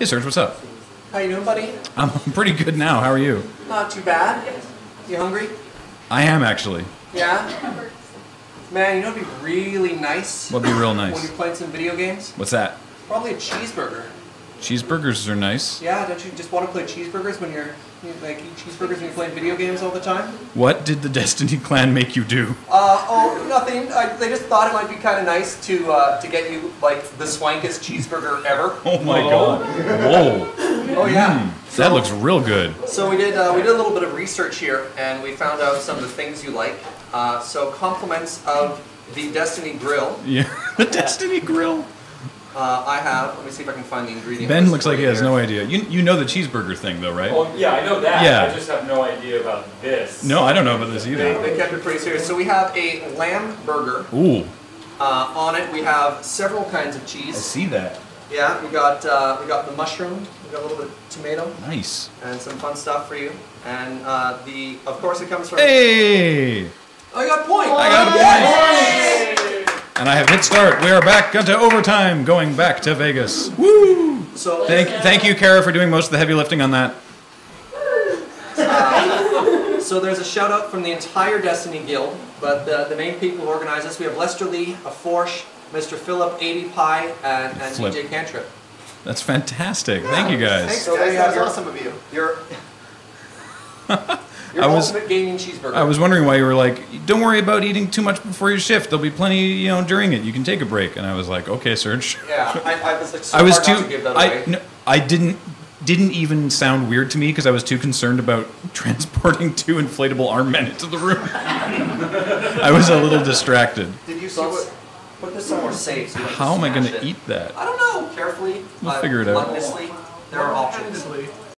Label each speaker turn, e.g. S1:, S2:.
S1: Hey, Serge, what's up?
S2: How you doing, buddy?
S1: I'm pretty good now. How are you?
S2: Not too bad. You hungry?
S1: I am actually.
S2: Yeah? Man, you know what'd be really nice
S1: What'd be real nice?
S2: when you're playing some video games?
S1: What's that?
S2: Probably a cheeseburger.
S1: Cheeseburgers are nice.
S2: Yeah, don't you just want to play cheeseburgers when you're like eat cheeseburgers when you're playing video games all the time?
S1: What did the Destiny clan make you do?
S2: Uh, oh, nothing. I, they just thought it might be kind of nice to uh, to get you like the swankest cheeseburger ever.
S1: Oh my god. Whoa.
S2: Oh yeah.
S1: That looks real good.
S2: So we did uh, we did a little bit of research here, and we found out some of the things you like. Uh, so compliments of the Destiny Grill.
S1: Yeah. The Destiny grill.
S2: Uh, I have. Let me see if I can find the ingredient.
S1: Ben looks like he has
S2: here.
S1: no idea. You you know the cheeseburger thing though, right?
S3: Oh, yeah, I know that.
S1: Yeah.
S3: I just have no idea about this.
S1: No, I don't know about this either.
S2: they kept it pretty serious. So we have a lamb burger.
S1: Ooh,
S2: Uh, on it, we have several kinds of cheese.
S1: I
S2: cheese.
S1: see that.
S2: Yeah, we got uh, we got the mushroom. We got a little bit of tomato
S1: Nice.
S2: and some fun stuff for you. And uh, the of course it comes from.
S1: Hey!
S2: Oh, you got a point.
S1: I got a point. And I have hit start. We are back into overtime, going back to Vegas. Woo!
S2: So
S1: Thank, uh, thank you, Kara, for doing most of the heavy lifting on that.
S2: So there's a shout out from the entire Destiny Guild, but the, the main people who organize this, we have Lester Lee, a Forsh, Mr. Philip, 80 Pie, and, and
S1: Flip.
S2: DJ Cantrip.
S1: That's fantastic. Thank you guys.
S4: Thanks,
S2: So
S4: guys.
S2: you
S4: That was awesome of you.
S2: Your, your
S1: I was-
S2: gaming cheeseburger.
S1: I was wondering why you were like, don't worry about eating too much before your shift. There'll be plenty, you know, during it. You can take a break. And I was like, okay, Serge.
S2: yeah, I, I was like so
S1: I was too.
S2: to give that
S1: I no, I didn't didn't even sound weird to me because I was too concerned about transporting two inflatable arm men into the room. I was a little distracted.
S4: Did you see
S2: So
S4: what?
S2: put this somewhere safe. So
S1: How am I going to eat that?
S2: I don't know. Carefully.
S1: We'll
S2: uh,
S1: figure it out.
S2: gluttonously. There are options.